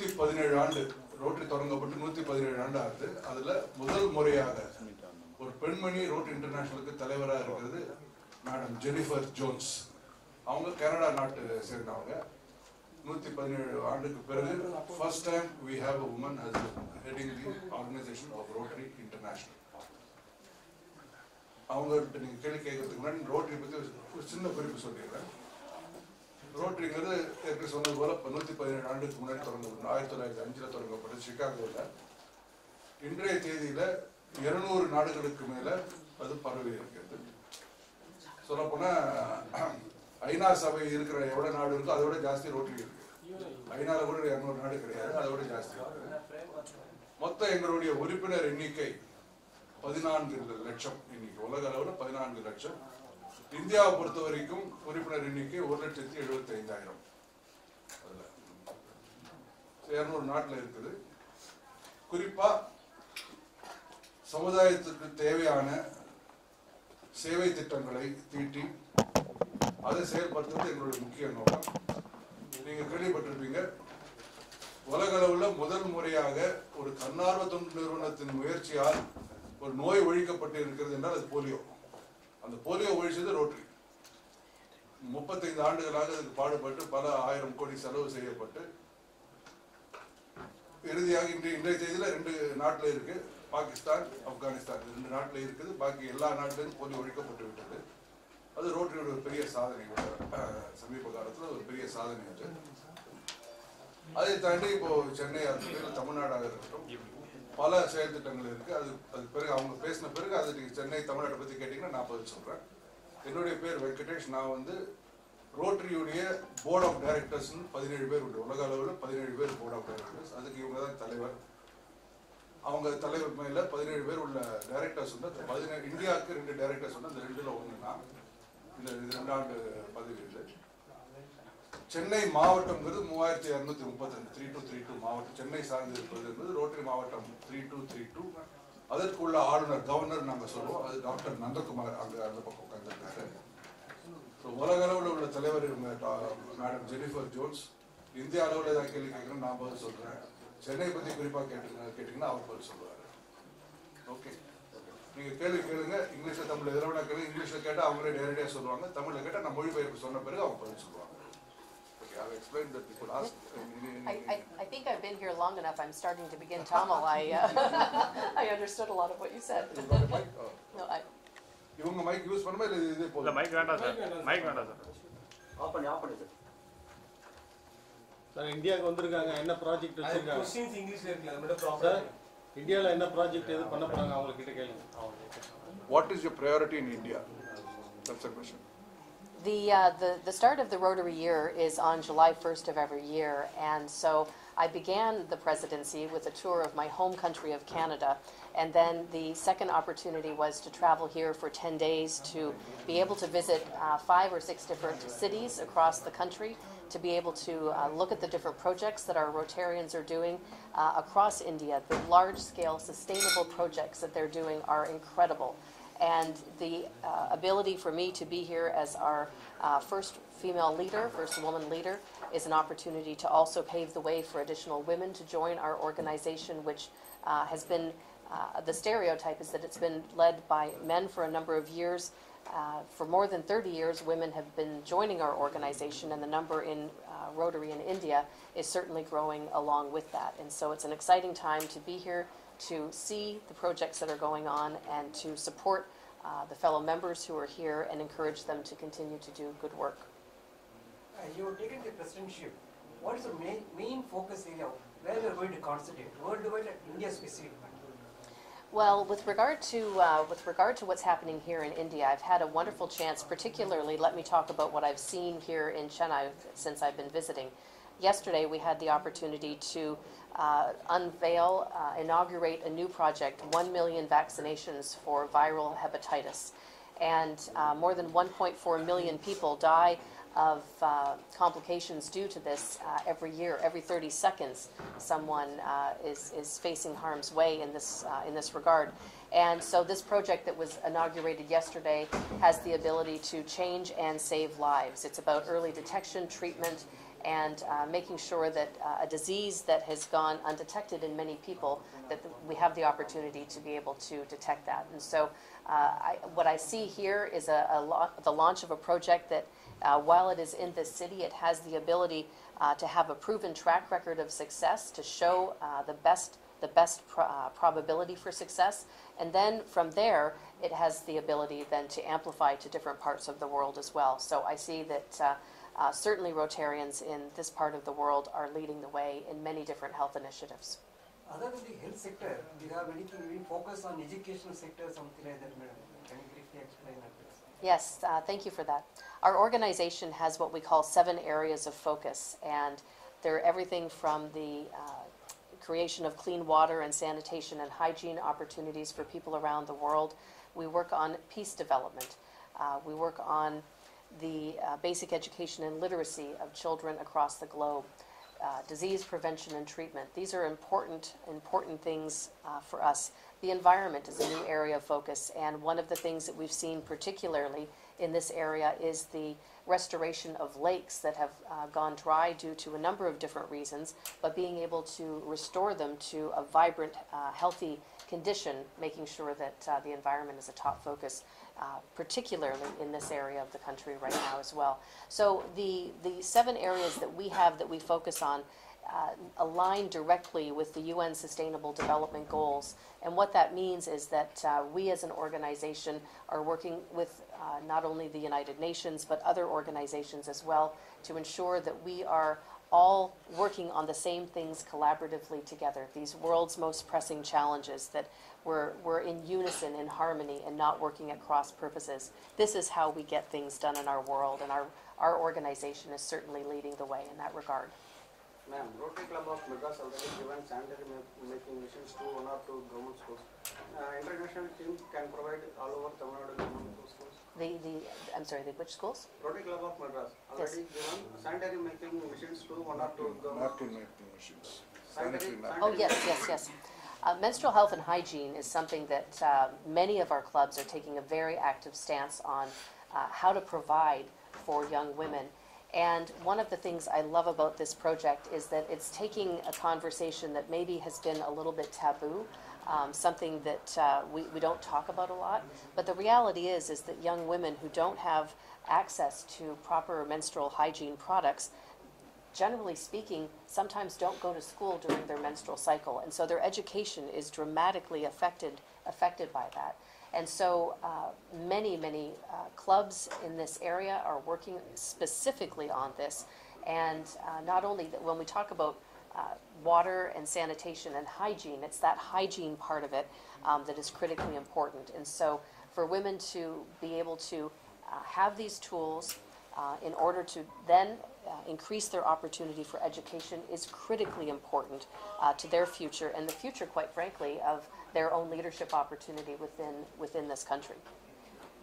நூத்தி பதினேழு ஆண்டு ரோட்டரி தொடங்கப்பட்டு நூத்தி பதினேழு ஆண்டு ஆகுது. அதுல முதல் முறையாக ஒரு பெண்மணி ரோட்டரி இன்டர்நேஷனலுக்கு தலைவராக இருக்கிறது மேடம் ஜெனிஃபர் ஜோன்ஸ். அவங்க கனடா நாட்டு சேர்ந்தவங்க. நூத்தி பதினேழு ஆண்டுக்கு பிறகு first time we have a woman as heading the organisation of Rotary International அவங்கள்ட்ட நீங்க கேள்வி கேட்கறதுக்கு முன்னாடி ரோட்டரி பத்தி ஒரு ஒரு சின்ன குறிப்பு சொல்லிடுறேன். ரோட்டரிங்கிறது ஏற்கனவே சொன்னது போல நூற்றி பதினேழு ஆண்டுக்கு முன்னாடி தொடங்கப்படும் ஆயிரத்தி தொள்ளாயிரத்தி அஞ்சில் தொடங்கப்பட்டது சிகாகோவில் இன்றைய தேதியில இருநூறு நாடுகளுக்கு மேல அது பரவி இருக்கிறது. சொல்லப்போனா ஐநா சபை இருக்கிற எவ்வளவு நாடு இருக்கோ அதை விட ஜாஸ்தி ரோட்டரி இருக்கு. ஐநாவில் கூட இரநூறு நாடு கிடையாது அதை விட ஜாஸ்தி இருக்கு. மொத்தம் எங்களுடைய உறுப்பினர் எண்ணிக்கை பதினான்கு லட்சம் இன்னைக்கு உலக அளவில் பதினான்கு லட்சம் இந்தியாவை பொறுத்த வரைக்கும் உறுப்பினர் எண்ணிக்கை ஒரு லட்சத்தி எழுபத்தி ஐந்தாயிரம் இரநூறு நாட்டில் இருக்குது. குறிப்பா சமுதாயத்துக்கு தேவையான சேவை திட்டங்களை தீட்டி அதை செயல்படுத்துறது எங்களுடைய முக்கிய நோக்கம். நீங்க கேள்விப்பட்டிருப்பீங்க உலக அளவுல முதல் முறையாக ஒரு தன்னார்வ தொண்டு நிறுவனத்தின் முயற்சியால் ஒரு நோய் ஒழிக்கப்பட்டு இருக்கிறது என்றால் அது போலியோ. அந்த போலியோ ஒழிச்சது ரோட்டரி. முப்பத்தைந்து ஆண்டுகளாக அதுக்கு பாடுபட்டு பல ஆயிரம் கோடி செலவு செய்யப்பட்டு இறுதியாக இன்றைய இன்றைய தேதியில் ரெண்டு நாட்டில் இருக்கு. பாகிஸ்தான் ஆப்கானிஸ்தான் ரெண்டு நாட்டில் இருக்குது. பாக்கி எல்லா நாட்டிலும் போலியோ ஒழிக்கப்பட்டு விட்டது. அது ரோட்டரியோட ஒரு பெரிய சாதனை. சமீப காலத்தில் ஒரு பெரிய சாதனை அது. அதை தாண்டி இப்போ சென்னை இருக்கட்டும் தமிழ்நாடாக இருக்கட்டும் பல செயல் திட்டங்கள் அது அது பிறகு அவங்க பேசின பிறகு அது நீங்கள் சென்னை தமிழ்நாட்டை பற்றி கேட்டிங்கன்னா நான் பதில் சொல்கிறேன் என்னுடைய பேர் வெங்கடேஷ். நான் வந்து ரோட்டரியுடைய போர்ட் ஆஃப் டைரக்டர்ஸ்னு பதினேழு பேர் உண்டு. உலக அளவில் பதினேழு பேர் போர்ட் ஆஃப் டைரக்டர்ஸ் அதுக்கு இவங்க தான் தலைவர். அவங்க தலைவர் மேல பதினேழு பேர் உள்ள டைரக்டர்ஸ் வந்து பதினேழு இந்தியாவுக்கு ரெண்டு டைரக்டர்ஸ் வந்து அந்த ரெண்டுல ஒன்று தான் இந்த இது ரெண்டாண்டு பதவியில். சென்னை மாவட்டம்ங்கிறது மூவாயிரத்தி இரநூத்தி முப்பத்தஞ்சு த்ரீ டூ த்ரீ டூ மாவட்டம். சென்னை சார்ந்து இருப்பது என்பது ரோட்டரி மாவட்டம் த்ரீ டூ த்ரீ டூ அதற்குள்ள ஆளுநர் கவர்னர் நாங்கள் சொல்லுவோம். அது டாக்டர் நந்தகுமார் அங்க அந்த பக்கம் உட்கார்ந்துருக்காரு. ஸோ உலக அளவில் உள்ள தலைவர் டா- மேடம் ஜெனிஃபர் ஜோன்ஸ். இந்திய அளவில் ஏதாவது கேள்வி கேட்கணும் நான் பதில் சொல்றேன். சென்னை பத்தி குறிப்பாக கேட்டு கேட்டீங்கன்னா அவர் பதில் சொல்லுவார். ஓகே நீங்க கேள்வி கேளுங்க. இங்கிலீஷ்ல தமிழ் எதில் வேணா கேளுங்க. இங்கிலீஷ்ல கேட்டா அவங்களே நேரடியாக சொல்லுவாங்க. தமிழ்ல கேட்டா நான் மொழிபெயர்ப்பு சொன்ன பிறகு அவங்க பதில் சொல்லுவாங்க. Okay I explain that you good ask I, I, I think I've been here long enough, I'm starting to begin Tamil, I, uh, I understood a lot of what you said. No, I, இவங்க mic use பண்ணுமா இல்ல இதே இல்ல போதும் mic வேண்டாம் sir mic வேண்டாம் sir of பண்ணி of பண்ணி சார் சார் இந்தியாவுக்கு வந்திருக்காங்க என்ன ப்ராஜெக்ட் வச்சிருக்காங்க கொஸ்டின்ஸ் இங்கிலீஷ்ல இருக்குல்ல அது மட்டும் சார் ப்ராப்ளம் இந்தியாவில் என்ன ப்ராஜெக்ட் எது பண்ண போறாங்க அவங்க கிட்ட கேளுங்க what is your priority in India? That's the question. The, uh, the, the start of the Rotary year is on July 1st of every year, and so I began the presidency with a tour of my home country of Canada, and then the second opportunity was to travel here for 10 days to be able to visit uh, five or six different cities across the country, to be able to uh, look at the different projects that our Rotarians are doing uh, across India. The large-scale sustainable projects that they're doing are incredible. And the uh, ability for me to be here as our uh, first female leader, first woman leader, is an opportunity to also pave the way for additional women to join our organization, which uh, has been uh, the stereotype is that it's been led by men for a number of years. Uh, for more than 30 years, women have been joining our organization, and the number in uh, Rotary in India is certainly growing along with that. And so it's an exciting time to be here to see the projects that are going on and to support uh, the fellow members who are here and encourage them to continue to do good work. Uh, you have taken the presidentship. What is the main, main focus area where we are going to concentrate? Worldwide and India specific? Well, with regard to uh, with regard to what's happening here in India, I've had a wonderful chance. Particularly, let me talk about what I've seen here in Chennai since I've been visiting. Yesterday, we had the opportunity to uh, unveil, uh, inaugurate a new project: one million vaccinations for viral hepatitis, and uh, more than 1.4 million people die of uh, complications due to this uh, every year. Every 30 seconds, someone uh, is, is facing harm's way in this, in this regard. And so, this project that was inaugurated yesterday has the ability to change and save lives. It's about early detection, treatment, and uh, making sure that uh, a disease that has gone undetected in many people, that we have the opportunity to be able to detect that. And so, uh, I, what I see here is a, a lo- the launch of a project that, uh, while it is in this city, it has the ability uh, to have a proven track record of success, to show uh, the best the best pro- probability for success, and then from there, it has the ability then to amplify to different parts of the world as well. So I see that uh, certainly Rotarians in this part of the world are leading the way in many different health initiatives. Other than the health sector, do you have anything, we focus on educational sector, something like that, madam? Can you briefly explain that. Yes, uh, thank you for that. Our organization has what we call seven areas of focus, and they're everything from the uh, creation of clean water and sanitation and hygiene opportunities for people around the world. We work on peace development. Uh, we work on the uh, basic education and literacy of children across the globe. Uh, disease prevention and treatment. These are important, important things uh, for us. The environment is a new area of focus, and one of the things that we've seen particularly in this area is the restoration of lakes that have uh, gone dry due to a number of different reasons, but being able to restore them to a vibrant, uh, healthy condition, making sure that uh, the environment is a top focus, uh, particularly in this area of the country right now as well. So the, the seven areas that we have that we focus on uh, align directly with the UN Sustainable Development Goals. And what that means is that uh, we as an organization are working with uh, not only the United Nations, but other organizations as well to ensure that we are all working on the same things collaboratively together, these world's most pressing challenges that we're, we're in unison, in harmony, and not working at cross purposes. This is how we get things done in our world, and our, our organization is certainly leading the way in that regard. Ma'am, Rotary Club of Madras already given sanitary making to one or two government schools. Uh, international team can provide all over Tamil Nadu government schools. The, the, I'm sorry, the which schools? Rotary Club of Madras already given sanitary making machines to one or two government napkin schools. making machines. Sanitary, Sanitary napkin. Oh, yes, yes, yes. Uh, menstrual health and hygiene is something that uh, many of our clubs are taking a very active stance on uh, how to provide for young women. And one of the things I love about this project is that it's taking a conversation that maybe has been a little bit taboo, um, something that uh, we, we don't talk about a lot. But the reality is, is that young women who don't have access to proper menstrual hygiene products generally speaking, sometimes don't go to school during their menstrual cycle, and so their education is dramatically affected affected by that. And so, uh, many many uh, clubs in this area are working specifically on this, and uh, not only that when we talk about uh, water and sanitation and hygiene, it's that hygiene part of it um, that is critically important. And so, for women to be able to uh, have these tools uh, in order to then uh, increase their opportunity for education is critically important uh, to their future and the future, quite frankly, of their own leadership opportunity within, within this country.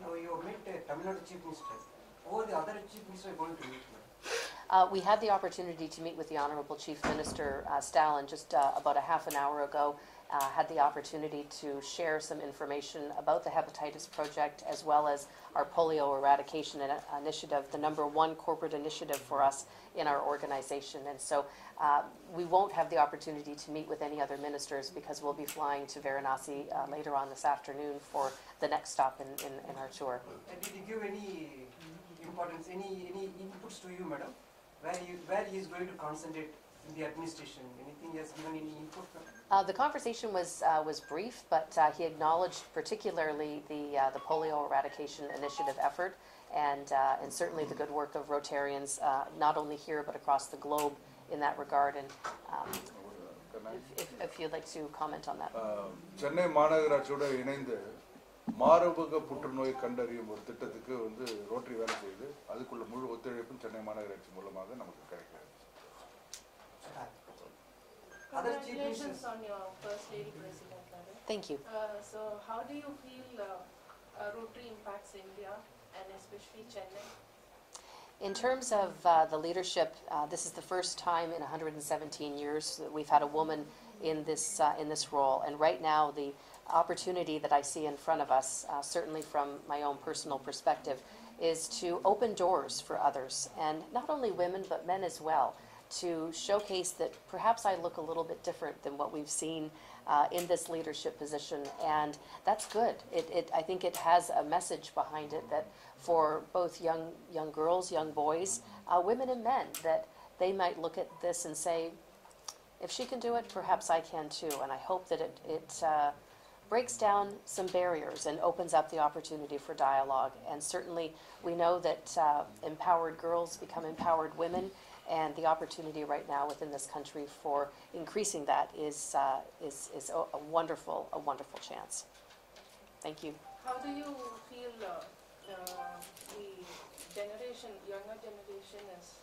Now, you Tamil Nadu Chief Minister. The other Chief Minister going to meet, madam? Uh, we had the opportunity to meet with the Honorable Chief Minister uh, Stalin just uh, about a half an hour ago. Uh, had the opportunity to share some information about the hepatitis project as well as our polio eradication in- initiative, the number one corporate initiative for us in our organization. And so uh, we won't have the opportunity to meet with any other ministers because we'll be flying to Varanasi uh, later on this afternoon for the next stop in, in, in our tour. And did he give any importance, any, any inputs to you, madam? Where you, where he is going to concentrate in the administration? Anything he has given any input? madam? Uh, the conversation was uh, was brief, but uh, he acknowledged particularly the uh, the polio eradication initiative effort, and uh, and certainly the good work of Rotarians, uh, not only here but across the globe in that regard. And um, if, if, if you'd like to comment on that. ஆஹ், சென்னை மாநகராட்சியோட இணைந்து மாரபக புற்றுநோய் கண்டறியும் ஒரு திட்டத்துக்கு வந்து rotary வேலை செய்யுது அதுக்குள்ள முழு ஒத்துழைப்பும் சென்னை மாநகராட்சி மூலமாக நமக்கு கிடைக்கிறது Other chief Congratulations ministers. on your first lady president, madam. Thank you. Uh, so how do you feel uh, uh, Rotary impacts India and especially Chennai? In terms of uh, the leadership, uh, this is the first time in 117 years that we've had a woman in this uh, in this role. And right now, the opportunity that I see in front of us, uh, certainly from my own personal perspective, is to open doors for others, and not only women, but men as well, to showcase that perhaps I look a little bit different than what we've seen uh, in this leadership position, and that's good. It, it, I think it has a message behind it that for both young, young girls, young boys, uh, women and men, that they might look at this and say, if she can do it, perhaps I can too. And I hope that it, it uh, breaks down some barriers and opens up the opportunity for dialogue. And certainly, we know that uh, empowered girls become empowered women, and the opportunity right now within this country for increasing that is, uh, is, is a, wonderful, a wonderful chance. Thank you. How do you feel uh, the generation, younger generation is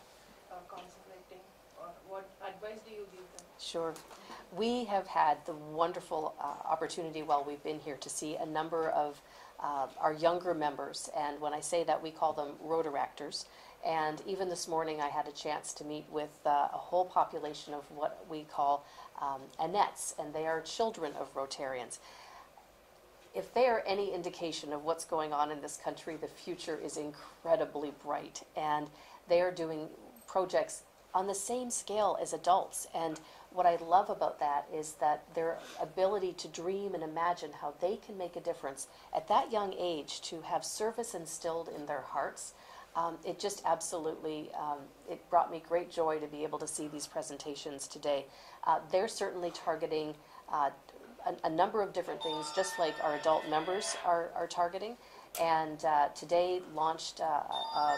uh, concentrating? What advice do you give them? Sure. We have had the wonderful uh, opportunity while we've been here to see a number of uh, our younger members, and when I say that, we call them Rotaractors. And even this morning, I had a chance to meet with uh, a whole population of what we call um, Annets, and they are children of Rotarians. If they are any indication of what's going on in this country, the future is incredibly bright. And they are doing projects on the same scale as adults. And what I love about that is that their ability to dream and imagine how they can make a difference at that young age to have service instilled in their hearts. Um, it just absolutely um, it brought me great joy to be able to see these presentations today. Uh, they're certainly targeting uh, a, a number of different things, just like our adult members are, are targeting. And uh, today launched uh, a,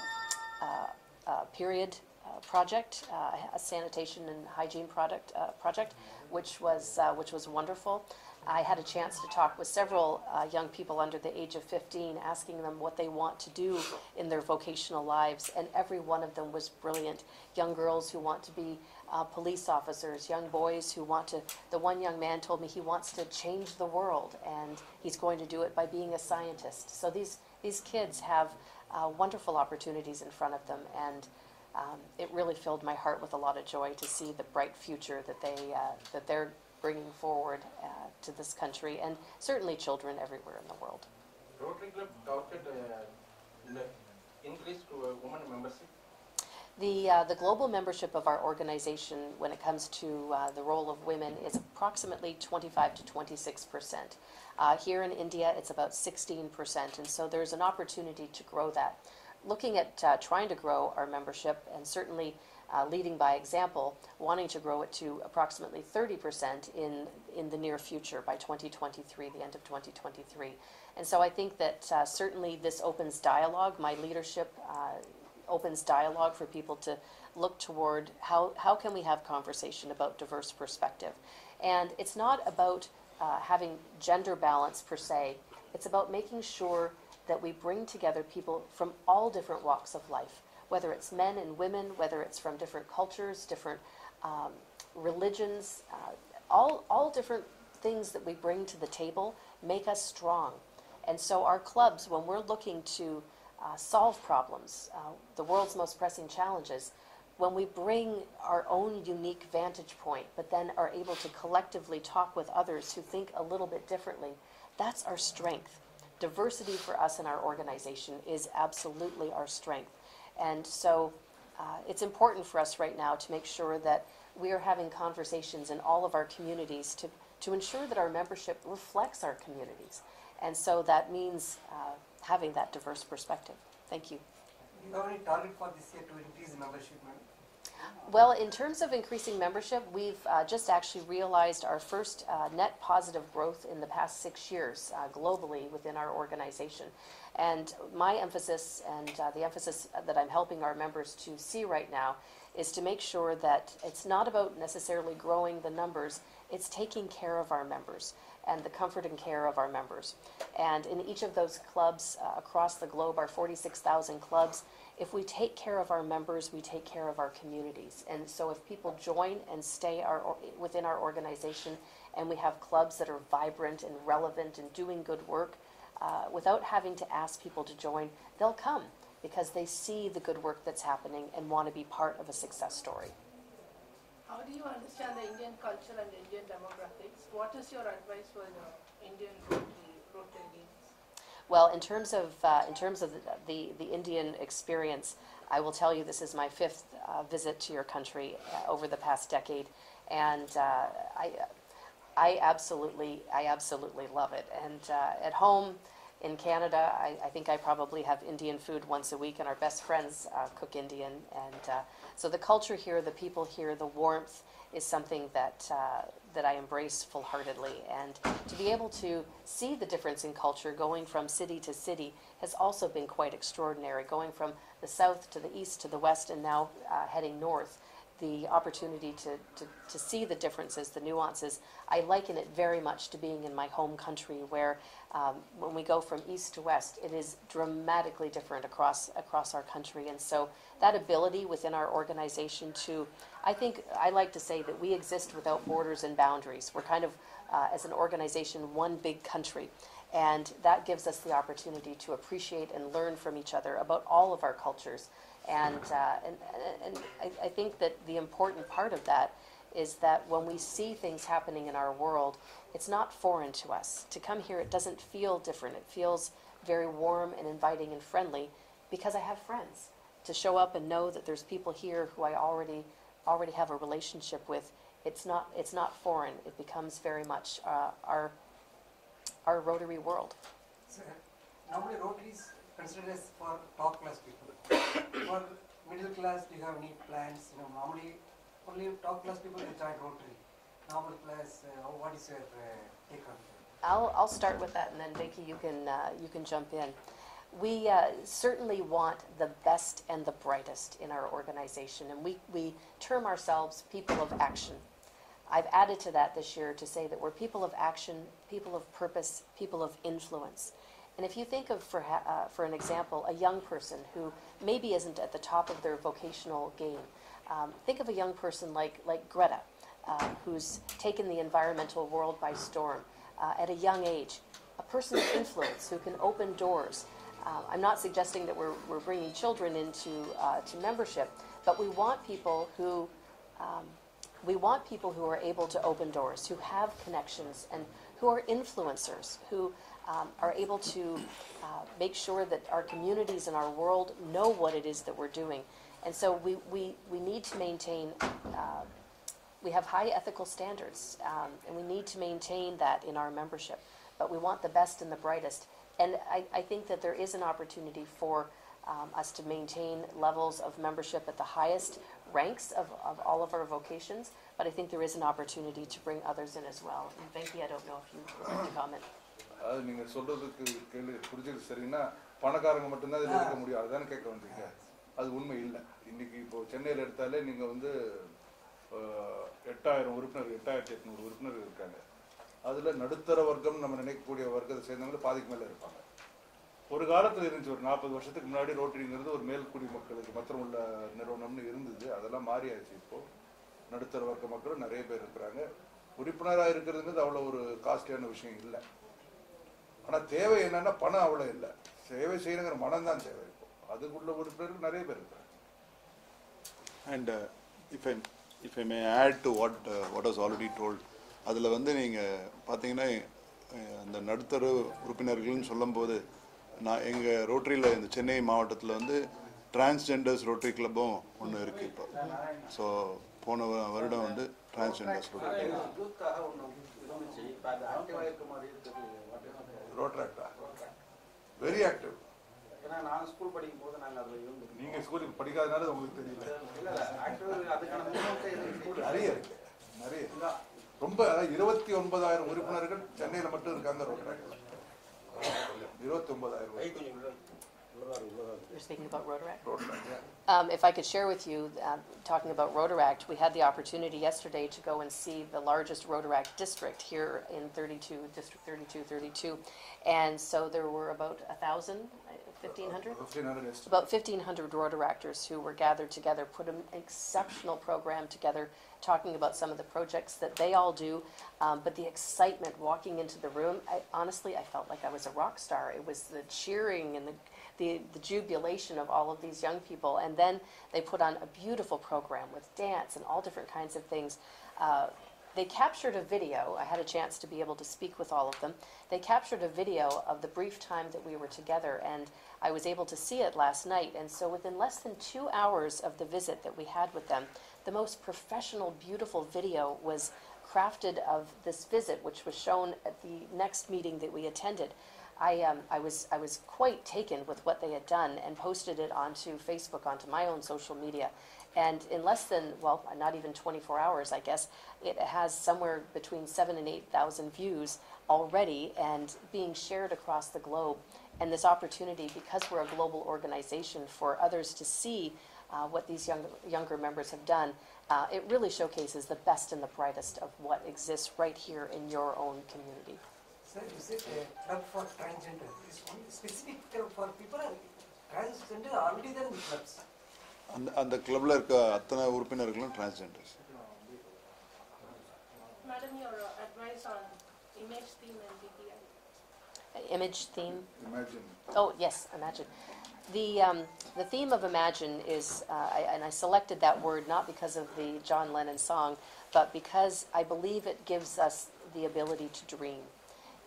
a, period project, uh, a sanitation and hygiene product uh, project, which was uh, which was wonderful. I had a chance to talk with several uh, young people under the age of 15, asking them what they want to do in their vocational lives, and every one of them was brilliant. Young girls who want to be uh, police officers, young boys who want to. The one young man told me he wants to change the world, and he's going to do it by being a scientist. So these these kids have uh, wonderful opportunities in front of them, and um, it really filled my heart with a lot of joy to see the bright future that they uh, that they're bringing forward uh, to this country, and certainly children everywhere in the world. Rotary Club target uh, le- increase to uh, women membership. The, uh, the global membership of our organization, when it comes to uh, the role of women, is approximately 25 to 26 percent. Uh, here in India, it's about 16 percent, and so there's an opportunity to grow that. Looking at uh, trying to grow our membership, and certainly uh, leading by example, wanting to grow it to approximately 30 percent in in the near future by 2023, the end of 2023. And so I think that uh, certainly this opens dialogue. My leadership uh, opens dialogue for people to look toward how, how can we have conversation about diverse perspective. And it's not about uh, having gender balance per se, it's about making sure that we bring together people from all different walks of life, whether it's men and women, whether it's from different cultures, different um, religions, uh, all, all different things that we bring to the table make us strong. And so our clubs, when we're looking to uh, solve problems, uh, the world's most pressing challenges, when we bring our own unique vantage point, but then are able to collectively talk with others who think a little bit differently, that's our strength. Diversity for us in our organization is absolutely our strength. And so uh, it's important for us right now to make sure that we are having conversations in all of our communities to, to ensure that our membership reflects our communities. And so that means uh, having that diverse perspective. Thank you. Do you have any target for this year to increase membership? Well, in terms of increasing membership, we've uh, just actually realized our first uh, net positive growth in the past six years uh, globally within our organization. And my emphasis and uh, the emphasis that I'm helping our members to see right now is to make sure that it's not about necessarily growing the numbers, it's taking care of our members and the comfort and care of our members. And in each of those clubs uh, across the globe, our 46,000 clubs, if we take care of our members, we take care of our communities. And so if people join and stay our, within our organization, and we have clubs that are vibrant and relevant and doing good work, uh, without having to ask people to join, they'll come because they see the good work that's happening and want to be part of a success story. How do you understand the Indian culture and Indian demographics? What is your advice for the Indian? Well, in terms of, uh, in terms of the, the, the Indian experience, I will tell you this is my fifth uh, visit to your country uh, over the past decade, and uh, I, I absolutely, I absolutely love it. And uh, at home in Canada, I, I think I probably have Indian food once a week, and our best friends uh, cook Indian. And uh, so the culture here, the people here, the warmth is something that uh, that I embrace full heartedly. And to be able to see the difference in culture going from city to city has also been quite extraordinary. Going from the south to the east to the west, and now uh, heading north the opportunity to, to, to see the differences, the nuances. I liken it very much to being in my home country where um, when we go from east to west, it is dramatically different across, across our country. And so that ability within our organization to, I think, I like to say that we exist without borders and boundaries. We're kind of, uh, as an organization, one big country. And that gives us the opportunity to appreciate and learn from each other about all of our cultures. And, uh, and, and I, I think that the important part of that is that when we see things happening in our world, it's not foreign to us. To come here, it doesn't feel different. It feels very warm and inviting and friendly because I have friends. To show up and know that there's people here who I already already have a relationship with, it's not it's not foreign. It becomes very much uh, our our Rotary world. So, normally Rotary is considered as for top class people. for middle class, do you have any plans? You know, normally only top class people will join Rotary. Normal class, uh, what is your uh, take on that? I'll, I'll start with that, and then Venki, you can, uh, you can jump in. We uh, certainly want the best and the brightest in our organization, and we, we term ourselves people of action. I've added to that this year to say that we're people of action, people of purpose, people of influence. And if you think of, for, uh, for an example, a young person who maybe isn't at the top of their vocational game, um, think of a young person like, like Greta, uh, who's taken the environmental world by storm uh, at a young age, a person of influence who can open doors. Uh, I'm not suggesting that we're, we're bringing children into uh, to membership, but we want people who um, we want people who are able to open doors, who have connections, and who are influencers, who um, are able to uh, make sure that our communities and our world know what it is that we're doing. And so we, we, we need to maintain, uh, we have high ethical standards, um, and we need to maintain that in our membership. But we want the best and the brightest. And I, I think that there is an opportunity for um, us to maintain levels of membership at the highest ranks of, of all of our vocations, but I think there is an opportunity to bring others in as well. And Venki, I don't know if you would like to comment. அது நீங்க சொல்றதுக்கு கேள்வி புரிஞ்சது சரின்னா பணக்காரங்க மட்டும்தான் இதில் இருக்க முடியும் அதுதானே கேட்க வந்தீங்க அது உண்மை இல்லை இன்னைக்கு இப்போ சென்னையில் எடுத்தாலே நீங்க வந்து அஹ், எட்டாயிரம் உறுப்பினர் எட்டாயிரத்தி எட்நூறு உறுப்பினர் இருக்காங்க அதுல நடுத்தர வர்க்கம் நம்ம நினைக்கக்கூடிய வர்க்கத்தை சேர்ந்தவங்க பாதிக்கு மேல இருப்பாங்க ஒரு காலத்துல இருந்துச்சு ஒரு நாற்பது வருஷத்துக்கு முன்னாடி ரோட்டரிங்கிறது ஒரு மேல்குடி மக்களுக்கு மாத்திரம் உள்ள நிறுவனம்னு இருந்தது. அதெல்லாம் மாறியாச்சு இப்போ. நடுத்தர வர்க்க மக்களும் நிறைய பேர் இருக்கிறாங்க. உறுப்பினராக இருக்கிறதுங்கிறது அவ்வளோ ஒரு காஸ்ட்லியான விஷயம் இல்லை. ஆனால் தேவை என்னன்னா பணம் அவ்வளோ இல்லை. சேவை செய்யணுங்கிற மனம் தான் தேவை இப்போ. அதுக்குள்ள உறுப்பினருக்கு நிறைய பேர் இருக்கிறாங்க. And if I if I may add to what what uh, already told அதில் வந்து நீங்கள் பார்த்தீங்கன்னா அந்த நடுத்தர உறுப்பினர்கள்னு சொல்லும்போது நான் எங்கள் ரோட்டரியில் இந்த சென்னை மாவட்டத்தில் வந்து டிரான்ஸ்ஜெண்டர்ஸ் ரோட்டரி கிளப்பும் ஒன்று இருக்குது இப்போ. ஸோ போன வருடம் வந்து டிரான்ஸ்ஜெண்டர்ஸ் ரோட்டரி வெரி ஆக்டிவ் ஏன்னா நாங்கள் ஸ்கூல் படிக்கும் போது நாங்கள் அதில் இருந்தோம். நீங்க ஸ்கூலுக்கு படிக்காதனால உங்களுக்கு தெரியல. அதுக்கான நிறைய இருக்கு. நிறைய. ரொம்ப அதாவது இருபத்தி ஒன்பதாயிரம் உறுப்பினர்கள் சென்னையில மட்டும் இருக்காங்க ليروت تنبض على You're speaking about Rotaract? Um, if I could share with you, um, talking about Rotaract, we had the opportunity yesterday to go and see the largest Rotaract district here in 32, District 32, 32. And so there were about 1,000, 1,500? 1,500. About 1,500 Rotaractors who were gathered together, put an exceptional program together, talking about some of the projects that they all do. Um, but the excitement walking into the room, I, honestly, I felt like I was a rock star. It was the cheering and the the, the jubilation of all of these young people. And then they put on a beautiful program with dance and all different kinds of things. Uh, they captured a video. I had a chance to be able to speak with all of them. They captured a video of the brief time that we were together, and I was able to see it last night. And so, within less than two hours of the visit that we had with them, the most professional, beautiful video was crafted of this visit, which was shown at the next meeting that we attended. I, um, I was I was quite taken with what they had done and posted it onto Facebook, onto my own social media, and in less than well, not even 24 hours, I guess, it has somewhere between seven and eight thousand views already, and being shared across the globe. And this opportunity, because we're a global organization, for others to see uh, what these younger younger members have done, uh, it really showcases the best and the brightest of what exists right here in your own community. Sir, you said a club for transgender. Is one specific club for people or transgender are already there in the clubs? அந்த அந்த கிளப்ல இருக்க அத்தனை உறுப்பினர்களும் transgenders Madam, your uh, advice on image theme and DPI? Image theme. Imagine. Oh, yes, imagine. The, um, the theme of Imagine is, uh, I, and I selected that word not because of the John Lennon song, but because I believe it gives us the ability to dream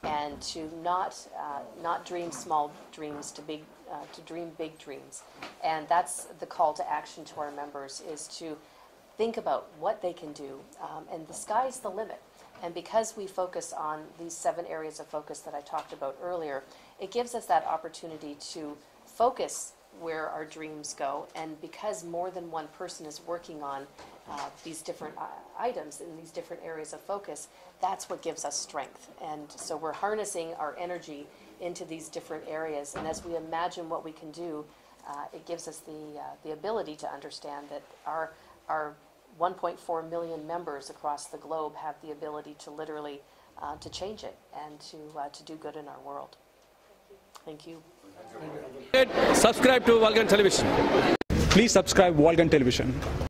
and to not, uh, not dream small dreams, to, big, uh, to dream big dreams. And that's the call to action to our members is to think about what they can do. Um, and the sky's the limit. And because we focus on these seven areas of focus that I talked about earlier, it gives us that opportunity to focus where our dreams go. And because more than one person is working on uh, these different uh, items in these different areas of focus, that's what gives us strength. And so we're harnessing our energy into these different areas. And as we imagine what we can do, uh, it gives us the, uh, the ability to understand that our, our 1.4 million members across the globe have the ability to literally uh, to change it and to, uh, to do good in our world. Thank you. Subscribe to Valgan Television. Please subscribe Valgan Television.